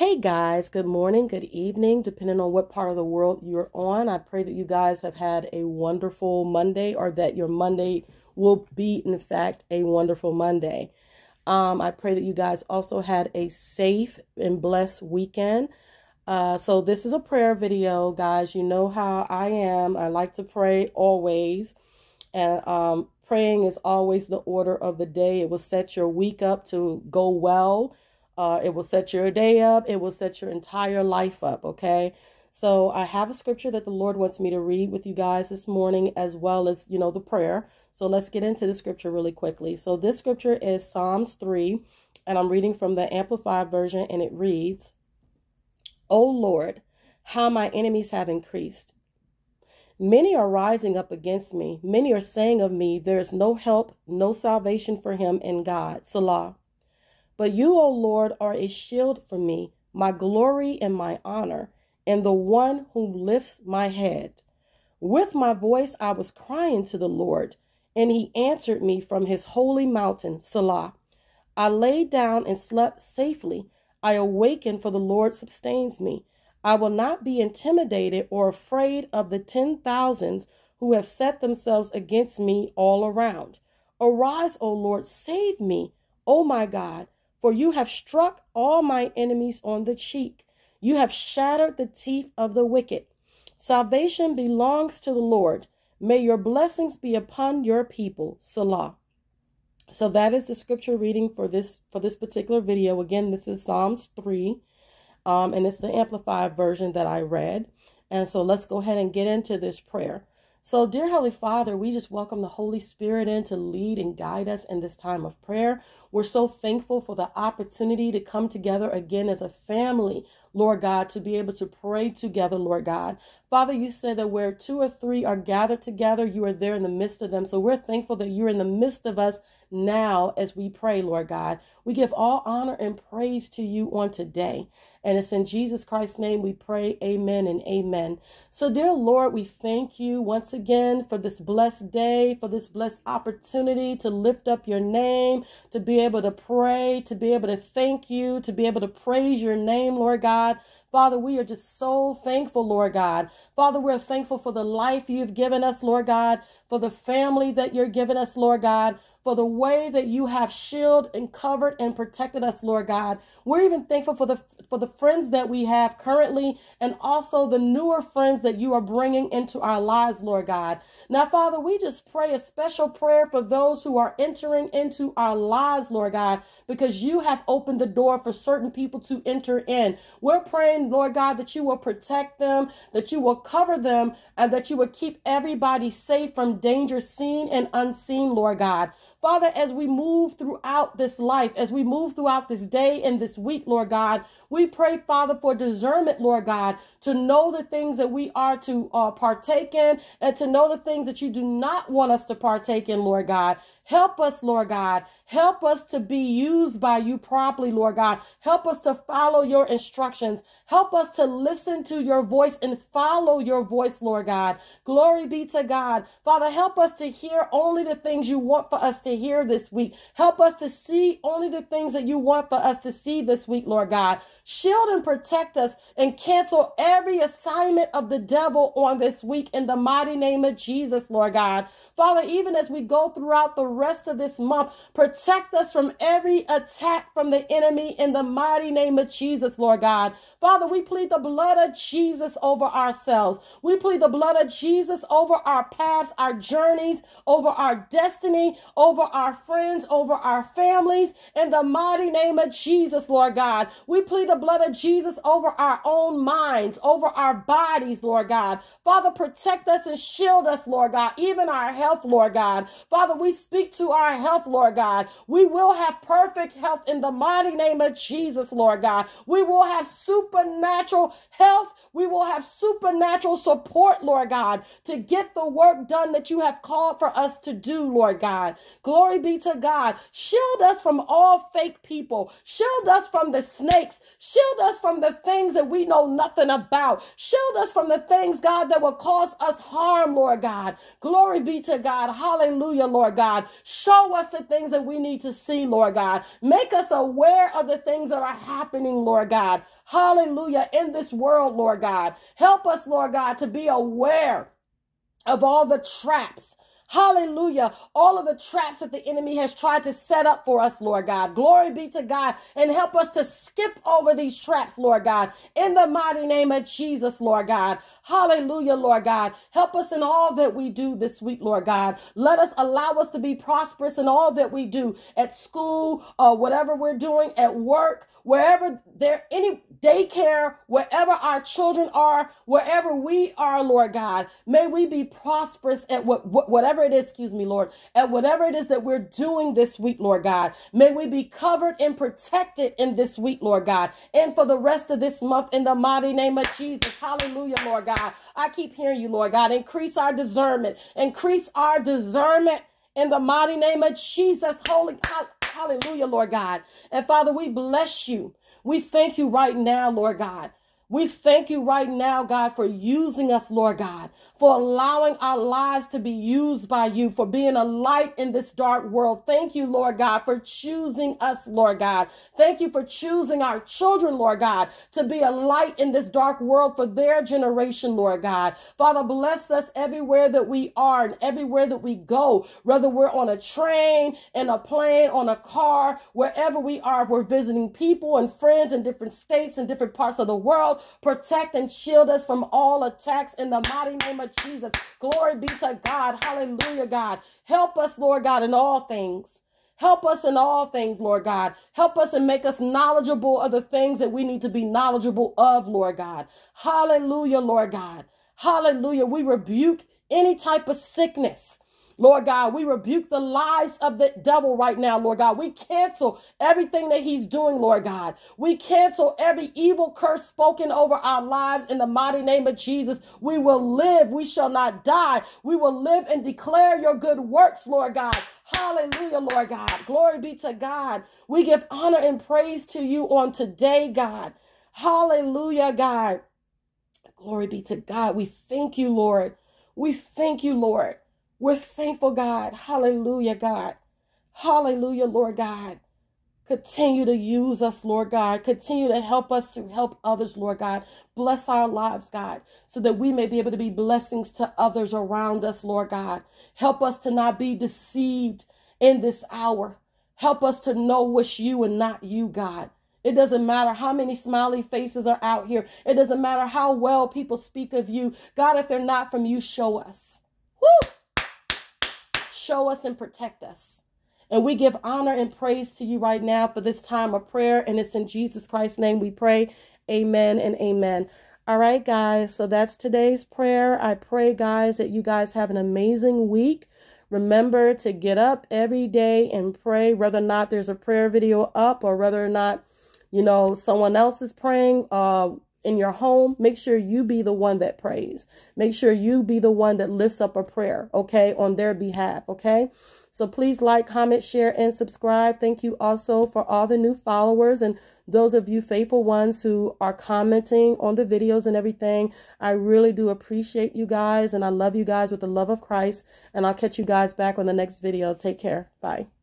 Hey guys, good morning, good evening, depending on what part of the world you're on. I pray that you guys have had a wonderful Monday or that your Monday will be, in fact, a wonderful Monday. Um, I pray that you guys also had a safe and blessed weekend. Uh, so, this is a prayer video, guys. You know how I am. I like to pray always. And um, praying is always the order of the day. It will set your week up to go well uh, it will set your day up. It will set your entire life up. Okay. So I have a scripture that the Lord wants me to read with you guys this morning, as well as, you know, the prayer. So let's get into the scripture really quickly. So this scripture is Psalms 3, and I'm reading from the Amplified Version, and it reads, O Lord, how my enemies have increased. Many are rising up against me. Many are saying of me, There is no help, no salvation for him in God. Selah. But you, O Lord, are a shield for me, my glory and my honor, and the one who lifts my head. With my voice I was crying to the Lord, and he answered me from his holy mountain, Selah. I lay down and slept safely. I awakened, for the Lord sustains me. I will not be intimidated or afraid of the ten thousands who have set themselves against me all around. Arise, O Lord, save me, O my God. For you have struck all my enemies on the cheek. You have shattered the teeth of the wicked. Salvation belongs to the Lord. May your blessings be upon your people. Selah. So that is the scripture reading for this for this particular video. Again, this is Psalms 3. Um, and it's the amplified version that I read. And so let's go ahead and get into this prayer. So, dear Heavenly Father, we just welcome the Holy Spirit in to lead and guide us in this time of prayer. We're so thankful for the opportunity to come together again as a family, Lord God, to be able to pray together, Lord God. Father, you said that where two or three are gathered together, you are there in the midst of them. So we're thankful that you're in the midst of us now as we pray, Lord God. We give all honor and praise to you on today. And it's in Jesus Christ's name we pray. Amen and amen. So, dear Lord, we thank you once again for this blessed day, for this blessed opportunity to lift up your name, to be able to pray, to be able to thank you, to be able to praise your name, Lord God. Father, we are just so thankful, Lord God. Father, we're thankful for the life you've given us, Lord God, for the family that you're giving us, Lord God for the way that you have shielded and covered and protected us, Lord God. We're even thankful for the for the friends that we have currently and also the newer friends that you are bringing into our lives, Lord God. Now, Father, we just pray a special prayer for those who are entering into our lives, Lord God, because you have opened the door for certain people to enter in. We're praying, Lord God, that you will protect them, that you will cover them, and that you will keep everybody safe from danger seen and unseen, Lord God. Father, as we move throughout this life, as we move throughout this day and this week, Lord God, we pray, Father, for discernment, Lord God, to know the things that we are to uh, partake in and to know the things that you do not want us to partake in, Lord God. Help us, Lord God. Help us to be used by you properly, Lord God. Help us to follow your instructions. Help us to listen to your voice and follow your voice, Lord God. Glory be to God. Father, help us to hear only the things you want for us to hear this week. Help us to see only the things that you want for us to see this week, Lord God. Shield and protect us and cancel every assignment of the devil on this week in the mighty name of Jesus, Lord God. Father, even as we go throughout the rest of this month, protect us from every attack from the enemy in the mighty name of Jesus, Lord God. Father, we plead the blood of Jesus over ourselves. We plead the blood of Jesus over our paths, our journeys, over our destiny, over our friends, over our families, in the mighty name of Jesus, Lord God. We plead the blood of Jesus over our own minds, over our bodies, Lord God. Father, protect us and shield us, Lord God, even our health, Lord God. Father, we speak to our health, Lord God. We will have perfect health in the mighty name of Jesus, Lord God. We will have supernatural health. We will have supernatural support, Lord God, to get the work done that you have called for us to do, Lord God. Glory be to God. Shield us from all fake people. Shield us from the snakes. Shield us from the things that we know nothing about. Shield us from the things, God, that will cause us harm, Lord God. Glory be to God. Hallelujah, Lord God. Show us the things that we need to see, Lord God. Make us aware of the things that are happening, Lord God. Hallelujah, in this world, Lord God. Help us, Lord God, to be aware of all the traps Hallelujah. All of the traps that the enemy has tried to set up for us, Lord God. Glory be to God. And help us to skip over these traps, Lord God. In the mighty name of Jesus, Lord God. Hallelujah, Lord God. Help us in all that we do this week, Lord God. Let us allow us to be prosperous in all that we do at school or whatever we're doing at work wherever there any daycare, wherever our children are, wherever we are, Lord God, may we be prosperous at what, whatever it is, excuse me, Lord, at whatever it is that we're doing this week, Lord God. May we be covered and protected in this week, Lord God, and for the rest of this month in the mighty name of Jesus. Hallelujah, Lord God. I keep hearing you, Lord God. Increase our discernment, increase our discernment in the mighty name of Jesus. Holy Hallelujah, Lord God. And Father, we bless you. We thank you right now, Lord God. We thank you right now, God, for using us, Lord God, for allowing our lives to be used by you, for being a light in this dark world. Thank you, Lord God, for choosing us, Lord God. Thank you for choosing our children, Lord God, to be a light in this dark world for their generation, Lord God. Father, bless us everywhere that we are and everywhere that we go, whether we're on a train, in a plane, on a car, wherever we are, if we're visiting people and friends in different states and different parts of the world protect and shield us from all attacks in the mighty name of Jesus. Glory be to God. Hallelujah, God. Help us, Lord God, in all things. Help us in all things, Lord God. Help us and make us knowledgeable of the things that we need to be knowledgeable of, Lord God. Hallelujah, Lord God. Hallelujah. We rebuke any type of sickness Lord God, we rebuke the lies of the devil right now, Lord God. We cancel everything that he's doing, Lord God. We cancel every evil curse spoken over our lives in the mighty name of Jesus. We will live. We shall not die. We will live and declare your good works, Lord God. Hallelujah, Lord God. Glory be to God. We give honor and praise to you on today, God. Hallelujah, God. Glory be to God. We thank you, Lord. We thank you, Lord. We're thankful, God. Hallelujah, God. Hallelujah, Lord God. Continue to use us, Lord God. Continue to help us to help others, Lord God. Bless our lives, God, so that we may be able to be blessings to others around us, Lord God. Help us to not be deceived in this hour. Help us to know what's you and not you, God. It doesn't matter how many smiley faces are out here. It doesn't matter how well people speak of you. God, if they're not from you, show us. Show us and protect us. And we give honor and praise to you right now for this time of prayer. And it's in Jesus Christ's name we pray. Amen and amen. All right, guys. So that's today's prayer. I pray, guys, that you guys have an amazing week. Remember to get up every day and pray, whether or not there's a prayer video up or whether or not, you know, someone else is praying. Uh, in your home, make sure you be the one that prays. Make sure you be the one that lifts up a prayer, okay, on their behalf, okay? So please like, comment, share, and subscribe. Thank you also for all the new followers and those of you faithful ones who are commenting on the videos and everything. I really do appreciate you guys, and I love you guys with the love of Christ. And I'll catch you guys back on the next video. Take care. Bye.